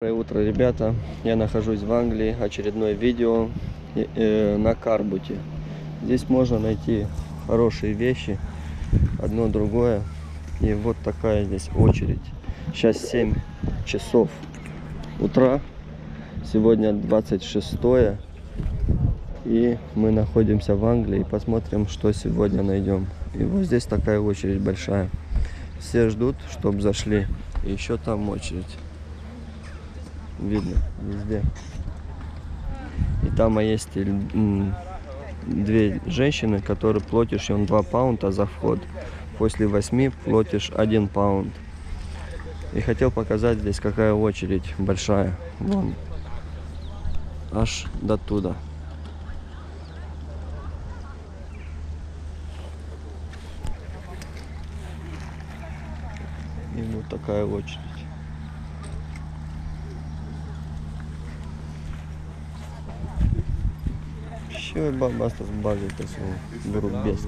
Доброе утро, ребята. Я нахожусь в Англии. Очередное видео э, на Карбуте. Здесь можно найти хорошие вещи. Одно, другое. И вот такая здесь очередь. Сейчас 7 часов утра. Сегодня 26 и мы находимся в Англии. Посмотрим, что сегодня найдем. И вот здесь такая очередь большая. Все ждут, чтобы зашли. И еще там очередь видно везде. И там а есть две женщины, которые платишь им 2 паунта за вход. После 8 платишь 1 паунд. И хотел показать здесь, какая очередь большая. Вон. Аж до туда. И вот такая очередь. eu îi bag asta să bage ca să o rubesc.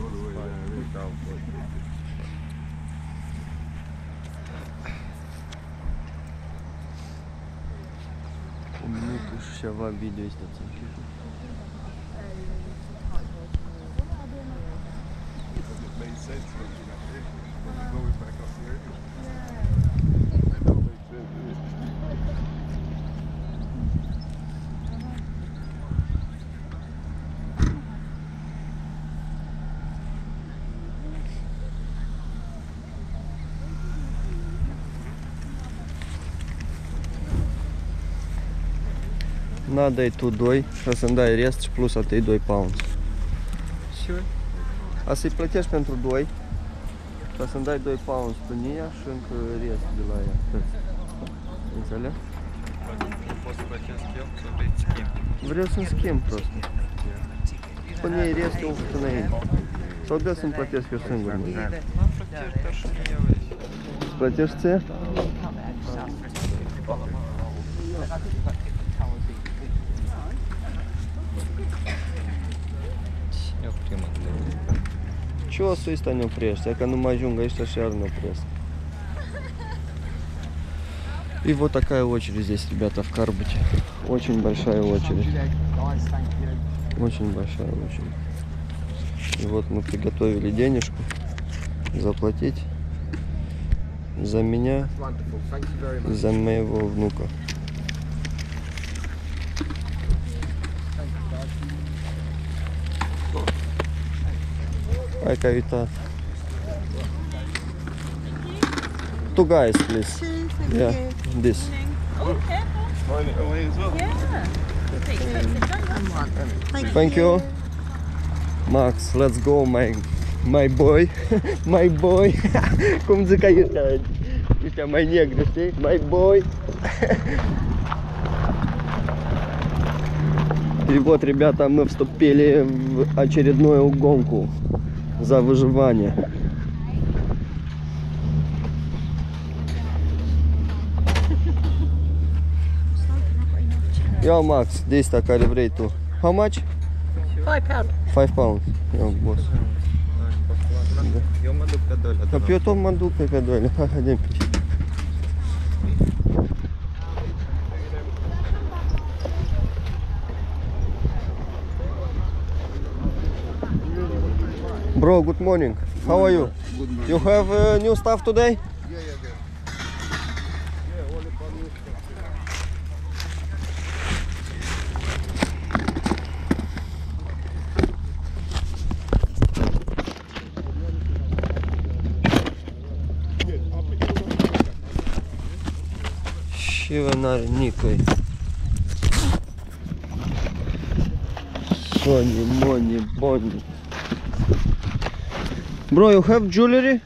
Un minut și ceva video este ți Thank you. Na, dai tu 2 ca să-mi dai rest și plus atei 2 pounds. Și a să-i plătești pentru 2 ca să-mi dai 2 pounds pe ea și încă rest de la ea. Înțeleg? să vrei să Vreau să-mi schimb prost. Până ei rest eu făcut înainte. Sau de să-mi plătesc eu singur. Nu da. plătești ție? klimatului. Ce o să ăsta ne oprește? Dacă nu mă ajung aici, așa iar И вот такая очередь здесь, ребята, в Карбуте. Очень большая очередь. Очень большая очередь. И вот мы приготовили денежку. Заплатить за меня, за моего внука. Яка віта. Two guys, please. Yeah, this. Oh, careful. Yeah. Thank you. Max, let's go, my my boy. my boy. Come to aici ăștia, ăștia mai negri, My boy. И вот, ребята, мы вступили в очередную гонку за выживание. Yo, Max, this Takari rate too. How much? Five pounds. Five pounds. Yo, boss. Yo, manduk pe doilea. Pe eu tot manduk pe pe doilea. Haide, pe Bro, good morning. How are you? You have uh, new stuff today? Yeah, yeah, yeah. Чивенар Никой. Сони, Мони, Бонни. Bro, you have jewelry?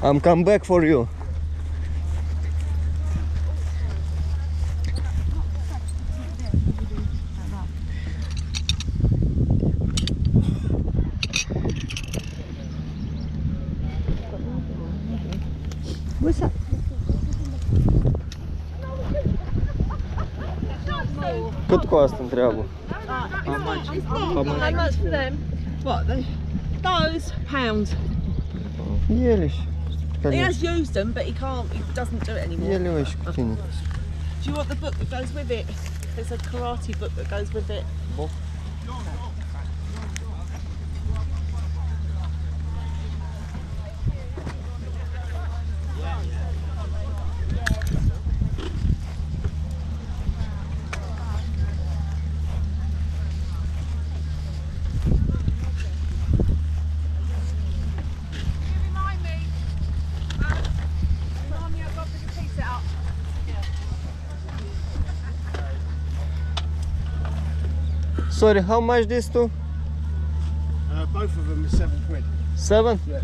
I'm come back for you. What's up? Cât costă, întreabă? How much? How much? How much for them? What, they? Those pounds. Ele He has used them, but he can't, he doesn't do it anymore. Ele Do you want the book that goes with it? There's a karate book that goes with it. Book? Sorry, how much these two? Uh, both of them is seven quid. Seven? Yeah.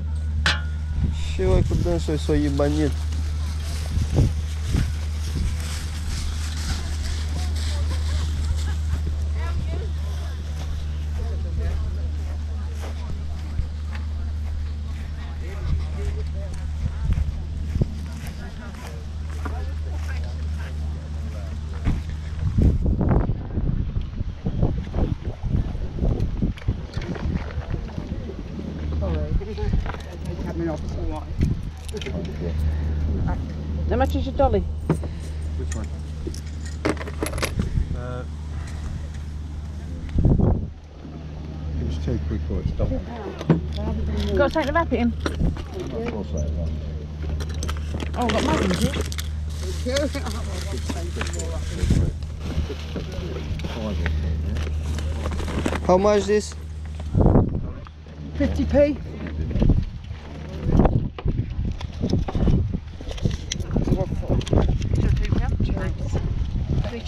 Și eu cu dânsul să o ibanit. dolly. Which one? Uh, it was too for its double. Got to take the rabbit in. Oh, I've got mutton here. How much is this? 50p.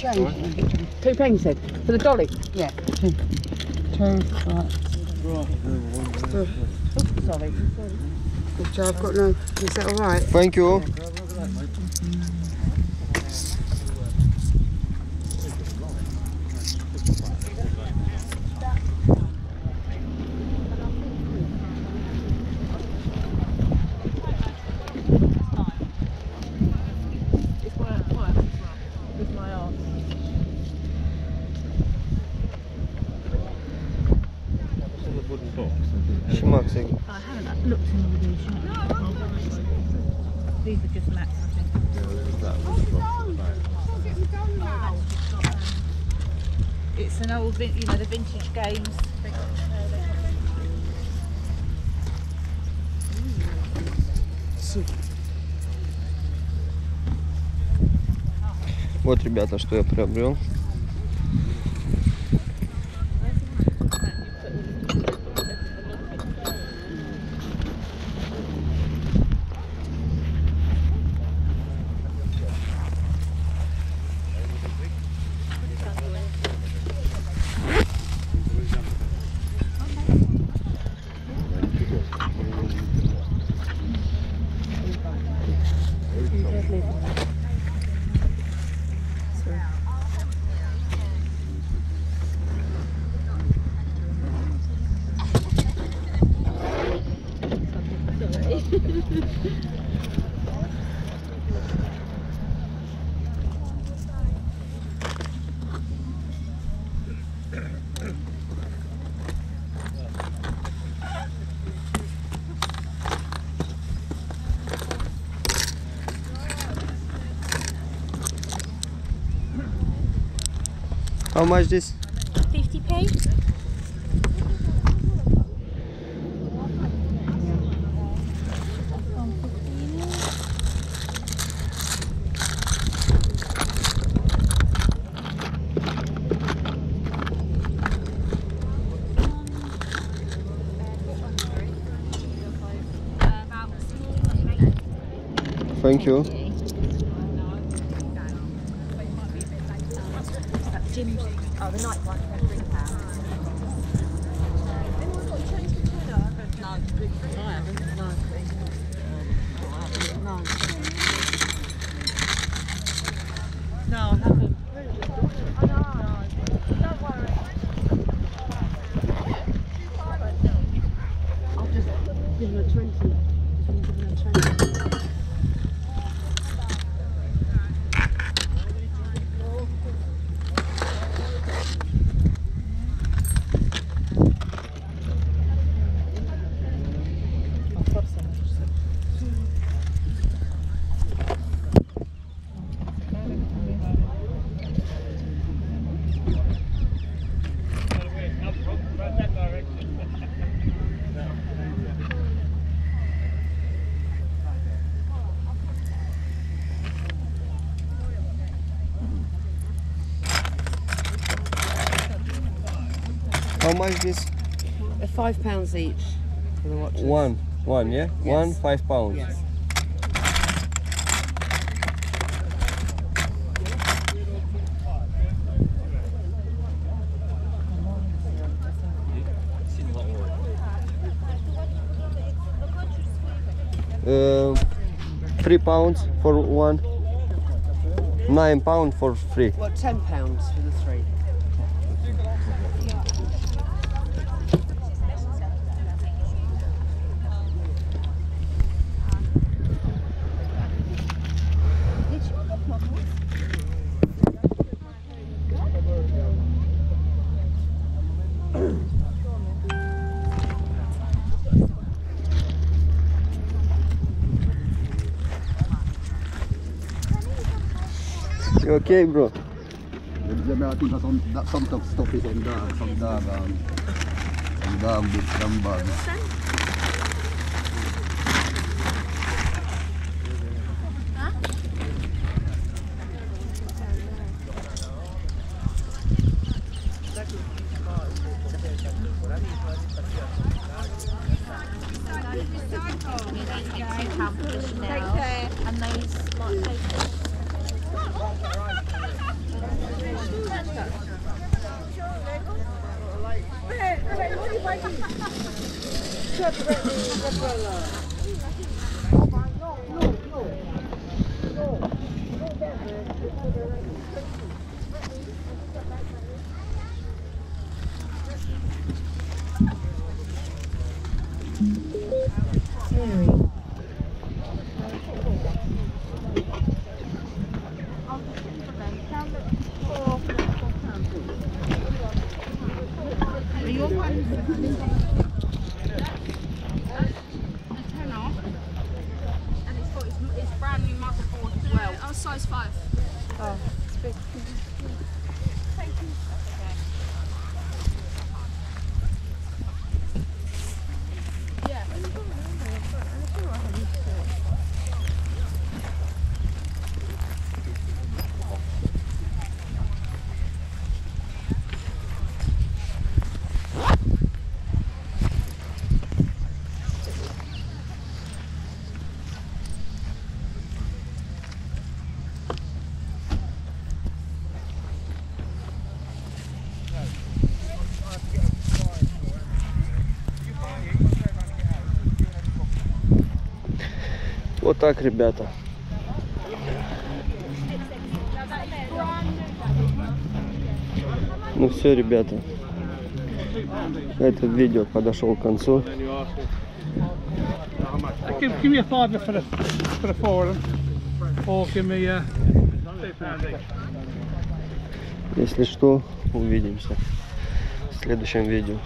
change. Two pennies then. For the dolly? Yeah. Two. Two. Right. Right. Oh, sorry. Good job, I've got no. Is that alright? Thank you. old, you know, the vintage games. Вот, ребята, что я приобрел. How much this? 50p. Thank you. how much this? Uh, five pounds each for the watches. One, one, yeah? Yes. One, five pounds. Yes. Uh, three pounds for one, nine pound for three. Well, ten pounds for the three. You okay, bro? Yeah, I think some, that, some stuff is on some dog, um, some dog, some Вот так, ребята. Ну все, ребята. Это видео подошел к концу. Если что, увидимся в следующем видео.